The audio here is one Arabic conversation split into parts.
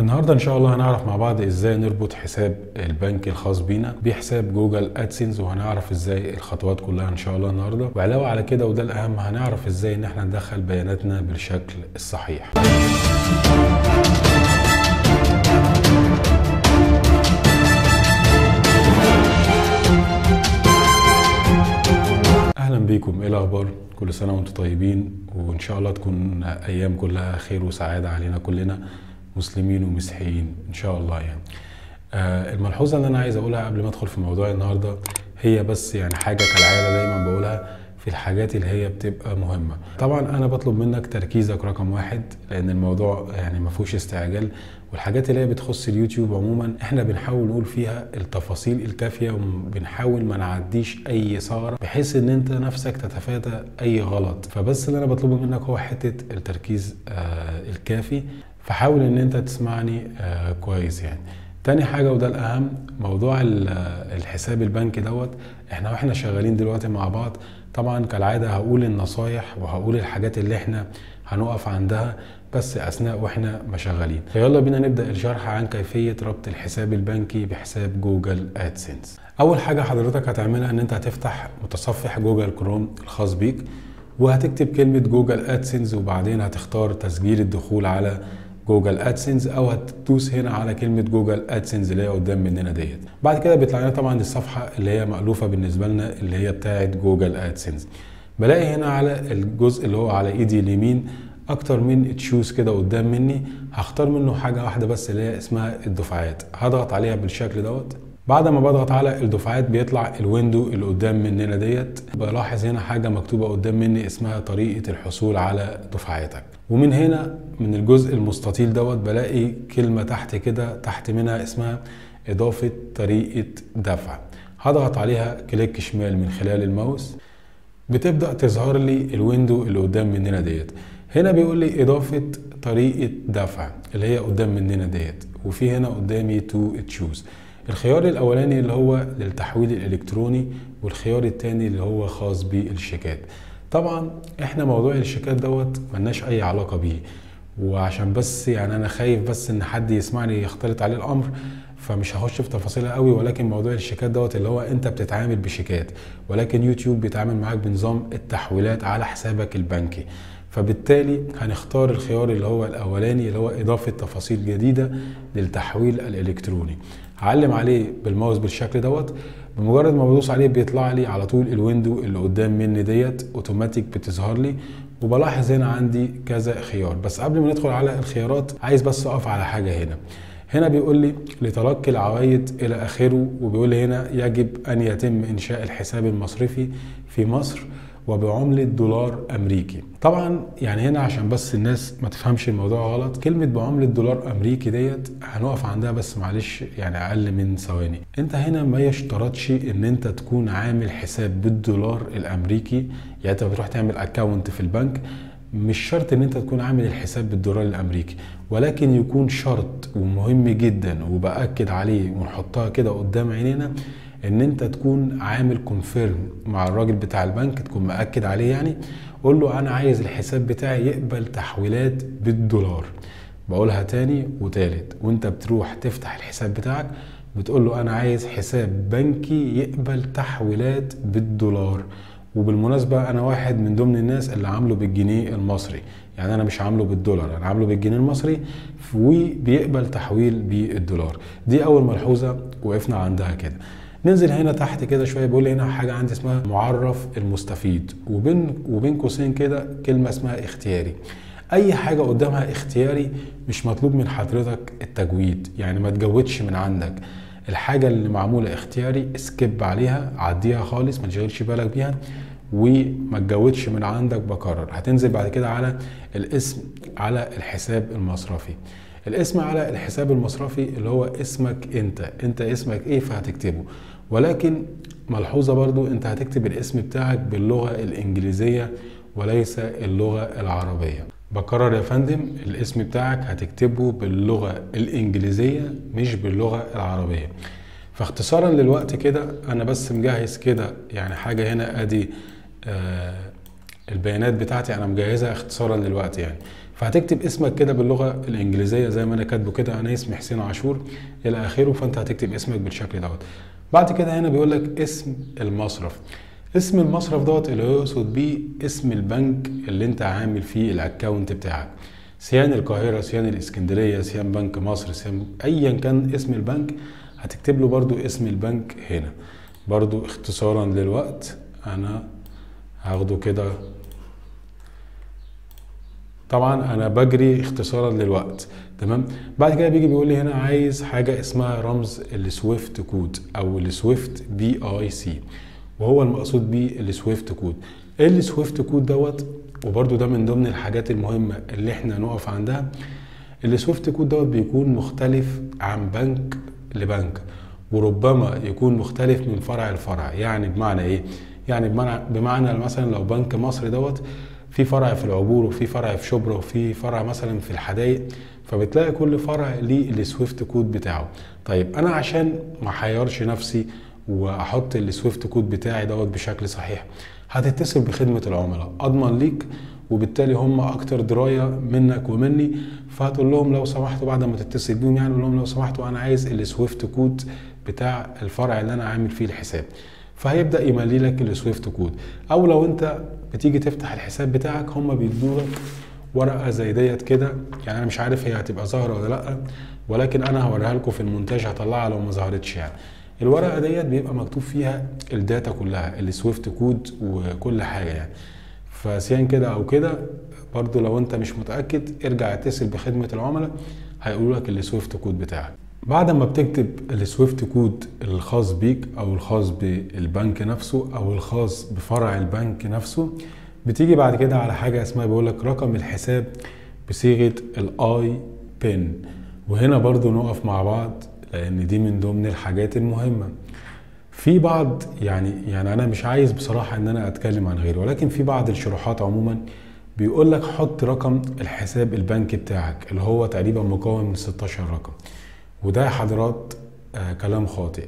النهارده إن شاء الله هنعرف مع بعض إزاي نربط حساب البنك الخاص بينا بحساب جوجل ادسنس وهنعرف إزاي الخطوات كلها إن شاء الله النهارده. وعلاوة على كده وده الأهم هنعرف إزاي إن إحنا ندخل بياناتنا بالشكل الصحيح. أهلا بيكم. إيه الأخبار؟ كل سنة وأنتم طيبين وإن شاء الله تكون أيام كلها خير وسعادة علينا كلنا. مسلمين ومسيحيين. إن شاء الله يعني. آه الملحوظة اللي أنا عايز أقولها قبل ما أدخل في موضوع النهارده هي بس يعني حاجة كالعادة دايما بقولها. الحاجات اللي هي بتبقى مهمة. طبعا أنا بطلب منك تركيزك رقم واحد لأن الموضوع يعني ما فيهوش استعجال. والحاجات اللي هي بتخص اليوتيوب عموما إحنا بنحاول نقول فيها التفاصيل الكافية وبنحاول ما نعديش أي ثغرة بحيث إن أنت نفسك تتفادى أي غلط. فبس اللي أنا بطلبه منك هو حتة التركيز آه الكافي. فحاول إن أنت تسمعني آه كويس يعني. تاني حاجة وده الأهم موضوع الحساب البنكي دوت. إحنا وإحنا شغالين دلوقتي مع بعض طبعا كالعادة هقول النصايح وهقول الحاجات اللي إحنا هنقف عندها بس أثناء وإحنا ما شغالين فيلا بينا نبدأ الشرح عن كيفية ربط الحساب البنكي بحساب جوجل آدسنس. أول حاجة حضرتك هتعملها إن أنت هتفتح متصفح جوجل كروم الخاص بيك وهتكتب كلمة جوجل آدسنس وبعدين هتختار تسجيل الدخول على جوجل ادسنس أو هتدوس هنا على كلمة جوجل ادسنس اللي هي قدام مننا ديت. بعد كده بيطلع لنا طبعا الصفحة اللي هي مألوفة بالنسبة لنا اللي هي بتاعه جوجل ادسنس بلاقي هنا على الجزء اللي هو على ايدي اليمين أكتر من choose كده قدام مني هختار منه حاجة واحدة بس اللي هي اسمها الدفعات. هضغط عليها بالشكل دوت. بعد ما بضغط على الدفعات بيطلع ال window اللي قدام مننا ديت. بلاحظ هنا حاجة مكتوبة قدام مني اسمها طريقة الحصول على دفعاتك. ومن هنا من الجزء المستطيل دوت بلاقي كلمة تحت كده تحت منها اسمها إضافة طريقة دفع. هضغط عليها click شمال من خلال الماوس. بتبدأ تظهر لي ال window اللي قدام مننا ديت. هنا بيقول لي إضافة طريقة دفع اللي هي قدام مننا ديت. وفي هنا قدامي two choose الخيار الأولاني اللي هو للتحويل الإلكتروني والخيار الثاني اللي هو خاص بالشيكات. طبعا إحنا موضوع الشيكات دوت ملناش أي علاقة بيه وعشان بس يعني أنا خايف بس إن حد يسمعني يختلط عليه الأمر فمش هخش في تفاصيلها قوي ولكن موضوع الشيكات دوت اللي هو أنت بتتعامل بشيكات ولكن يوتيوب بيتعامل معاك بنظام التحويلات على حسابك البنكي. فبالتالي هنختار الخيار اللي هو الأولاني اللي هو إضافة تفاصيل جديدة للتحويل الإلكتروني. هعلم عليه بالماوس بالشكل دوت بمجرد ما بدوس عليه بيطلع لي على طول ال window اللي قدام مني ديت اوتوماتيك بتظهر لي وبلاحظ هنا عندي كذا خيار. بس قبل ما ندخل على الخيارات عايز بس أقف على حاجة هنا. هنا بيقول لي لتلقي العوائد إلى آخره وبيقول لي هنا يجب أن يتم إنشاء الحساب المصرفي في مصر. وبعملة دولار أمريكي. طبعا يعني هنا عشان بس الناس ما تفهمش الموضوع غلط كلمة بعملة دولار أمريكي ديت هنقف عندها بس معلش يعني أقل من ثواني. أنت هنا ما يشترطش إن أنت تكون عامل حساب بالدولار الأمريكي. يعني أنت بتروح تعمل account في البنك مش شرط إن أنت تكون عامل الحساب بالدولار الأمريكي ولكن يكون شرط ومهم جدا وبأكد عليه ونحطها كده قدام عينينا إن أنت تكون عامل confirm مع الراجل بتاع البنك تكون مأكد عليه يعني قول له أنا عايز الحساب بتاعي يقبل تحويلات بالدولار. بقولها تاني وتالت وأنت بتروح تفتح الحساب بتاعك بتقول له أنا عايز حساب بنكي يقبل تحويلات بالدولار. وبالمناسبة أنا واحد من ضمن الناس اللي عامله بالجنيه المصري. يعني أنا مش عامله بالدولار أنا عامله بالجنيه المصري وبيقبل تحويل بالدولار. دي أول ملحوظة وقفنا عندها كده. ننزل هنا تحت كده شوية بيقول لي هنا حاجة عندي اسمها معرف المستفيد. وبين وبين قوسين كده كلمة اسمها اختياري. أي حاجة قدامها اختياري مش مطلوب من حضرتك التجويد يعني ما تجودش من عندك. الحاجة اللي معمولة اختياري سكيب عليها عديها خالص ما تشغلش بالك بيها وما تجودش من عندك بكرر. هتنزل بعد كده على الاسم على الحساب المصرفي. الاسم على الحساب المصرفي اللي هو اسمك انت. انت اسمك إيه فهتكتبه. ولكن ملحوظة برضو انت هتكتب الاسم بتاعك باللغة الإنجليزية وليس اللغة العربية. بكرر يا فندم الاسم بتاعك هتكتبه باللغة الإنجليزية مش باللغة العربية. فاختصارا للوقت كده أنا بس مجهز كده يعني حاجة هنا أدي آه البيانات بتاعتي أنا مجهزها اختصارا للوقت يعني. فهتكتب اسمك كده باللغة الإنجليزية زي ما أنا كاتبه كده أنا اسمي حسين عاشور إلى آخره فأنت هتكتب اسمك بالشكل دوت. بعد كده هنا بيقول لك اسم المصرف. اسم المصرف دوت اللي يقصد بيه اسم البنك اللي أنت عامل فيه ال account بتاعك. سيان القاهرة سيان الإسكندرية سيان بنك مصر سيان ايا كان اسم البنك هتكتب له برضو اسم البنك هنا. برضو اختصارا للوقت أنا هاخده كده طبعا أنا بجري اختصارا للوقت تمام؟ بعد كده بيجي بيقول لي هنا عايز حاجة اسمها رمز ال swift code أو ال swift BIC وهو المقصود بيه ال swift code. إيه ال swift code دوت؟ وبرده ده من ضمن الحاجات المهمة اللي إحنا نقف عندها. ال swift code دوت بيكون مختلف عن بنك لبنك وربما يكون مختلف من فرع لفرع. يعني بمعنى إيه؟ يعني بمعنى بمعنى مثلا لو بنك مصر دوت في فرع في العبور وفي فرع في شبرا وفي فرع مثلا في الحدائق فبتلاقي كل فرع ليه ال swift code بتاعه. طيب أنا عشان ما أحيرش نفسي وأحط ال swift code بتاعي دوت بشكل صحيح هتتصل بخدمة العملاء. أضمن ليك وبالتالي هم أكتر دراية منك ومني فهتقول لهم لو سمحتوا بعد ما تتصل بيهم يعني قول لهم لو سمحتوا أنا عايز ال swift code بتاع الفرع اللي أنا عامل فيه الحساب. فهيبدأ يملي لك ال swift code أو لو أنت بتيجي تفتح الحساب بتاعك هم بيدوا لك ورقة زي ديت كده. يعني أنا مش عارف هي هتبقى ظاهرة ولا لأ ولكن أنا هوريها لكم في المونتاج هطلعها لو ما ظهرتش يعني. الورقة ديت بيبقى مكتوب فيها ال data كلها ال swift code وكل حاجة يعني. فسيان كده أو كده برضو لو أنت مش متأكد ارجع اتصل بخدمة العملاء هيقولوا لك ال swift code بتاعك. بعد ما بتكتب ال swift code الخاص بيك أو الخاص بالبنك نفسه أو الخاص بفرع البنك نفسه بتيجي بعد كده على حاجة اسمها بيقول لك رقم الحساب بصيغة ال IBAN وهنا برضو نقف مع بعض لأن دي من ضمن الحاجات المهمة. في بعض يعني يعني أنا مش عايز بصراحة إن أنا أتكلم عن غيري ولكن في بعض الشروحات عموما بيقول لك حط رقم الحساب البنكي بتاعك اللي هو تقريبا مكون من 16 رقم. وده يا حضرات آه كلام خاطئ.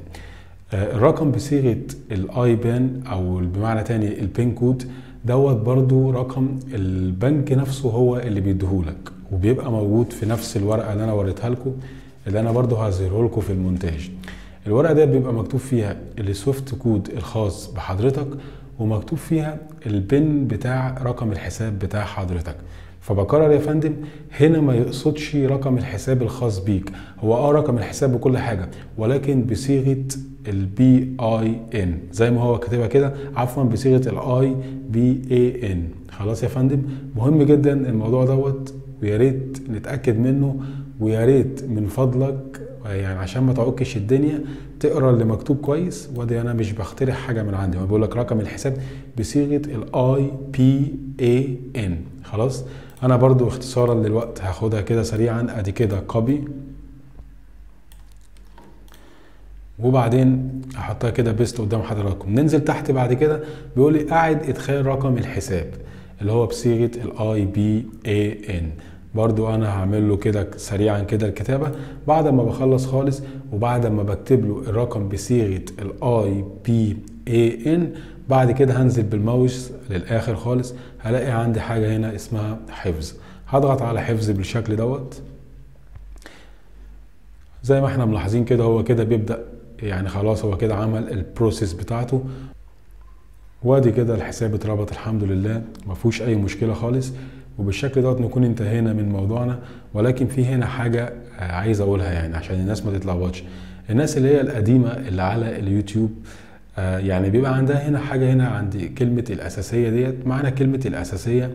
آه الرقم بصيغة ال IBAN أو بمعنى تاني ال IBAN code دوت برضو رقم البنك نفسه هو اللي بيديهولك وبيبقى موجود في نفس الورقة اللي أنا وريتها لكم اللي أنا برضو هظهره لكم في المونتاج. الورقة دي بيبقى مكتوب فيها ال swift code الخاص بحضرتك ومكتوب فيها ال IBAN بتاع رقم الحساب بتاع حضرتك. فبكرر يا فندم هنا ما يقصدش رقم الحساب الخاص بيك. هو آه رقم الحساب وكل حاجة ولكن بصيغة ال B A N زي ما هو كاتبها كده عفوا بصيغة ال I B A N خلاص يا فندم؟ مهم جدا الموضوع دوت ويا ريت نتأكد منه ويا ريت من فضلك يعني عشان ما تعكش الدنيا تقرا اللي مكتوب كويس وادي أنا مش بخترع حاجة من عندي. هو بيقول لك رقم الحساب بصيغة ال I B A N خلاص؟ أنا برضو اختصارا للوقت هاخدها كده سريعا. أدي كده copy وبعدين احطها كده paste قدام حضراتكم. ننزل تحت بعد كده. بيقول لي أعد إدخال رقم الحساب اللي هو بصيغة ال I B A N برضو أنا هعمل له كده سريعا كده الكتابة. بعد ما بخلص خالص وبعد ما بكتب له الرقم بصيغة ال I B A N بعد كده هنزل بالماوس للآخر خالص. هلاقي عندي حاجة هنا اسمها حفظ. هضغط على حفظ بالشكل دوت. زي ما إحنا ملاحظين كده هو كده بيبدأ يعني خلاص هو كده عمل ال process بتاعته. وأدي كده الحساب اتربط الحمد لله ما فيهوش أي مشكلة خالص. وبالشكل دوت نكون انتهينا من موضوعنا ولكن في هنا حاجة عايز أقولها يعني عشان الناس ما تتلخبطش. الناس اللي هي القديمة اللي على اليوتيوب يعني بيبقى عندها هنا حاجة هنا عند كلمة الأساسية ديت معنى كلمة الأساسية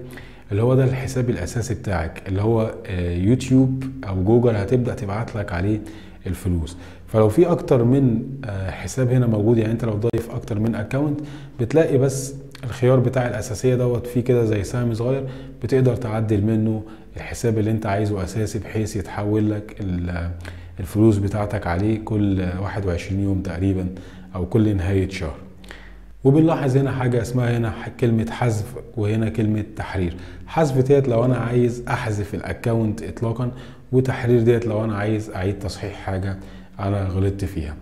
اللي هو ده الحساب الأساسي بتاعك اللي هو يوتيوب أو جوجل هتبدأ تبعت لك عليه الفلوس. فلو في أكتر من حساب هنا موجود يعني أنت لو ضايف أكتر من account بتلاقي بس الخيار بتاع الأساسية دوت فيه كده زي سهم صغير بتقدر تعدل منه الحساب اللي أنت عايزه أساسي بحيث يتحول لك الفلوس بتاعتك عليه كل 21 يوم تقريبا أو كل نهاية شهر. وبنلاحظ هنا حاجة اسمها هنا كلمة حذف وهنا كلمة تحرير. حذف ديت لو أنا عايز أحذف ال account اطلاقا وتحرير ديت لو أنا عايز أعيد تصحيح حاجة أنا غلطت فيها.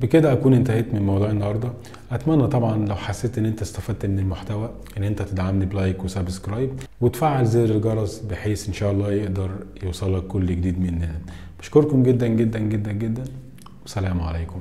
بكده أكون انتهيت من موضوع النهارده. أتمنى طبعا لو حسيت إن أنت استفدت من المحتوى إن أنت تدعمني ب like و subscribe وتفعل زر الجرس بحيث إن شاء الله يقدر يوصلك كل جديد مننا. بشكركم جدا جدا جدا جدا والسلام عليكم.